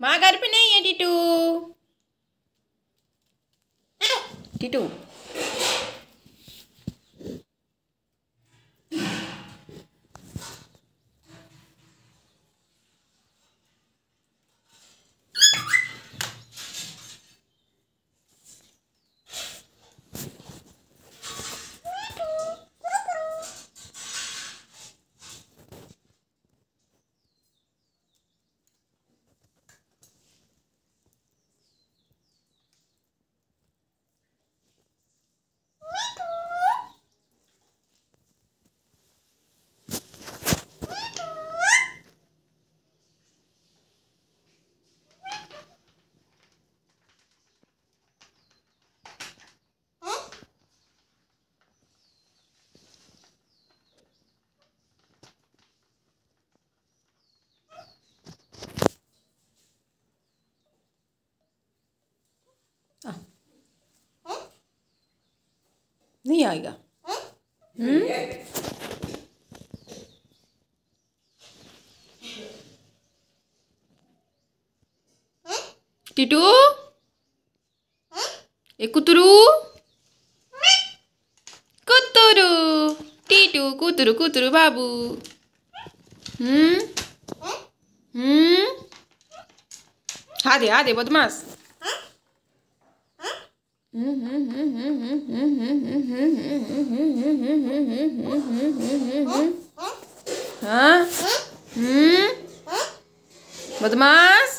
माँ घर पे नहीं है टीटू टीटू नहीं आएगा। हम्म? टीटू? ए, कुतरू? कुतरू। टीटू, कुतरू कुतरू बाबू। हम्म? हम्म? हाँ दे हाँ दे बदमाश हाँ हम्म बदमाश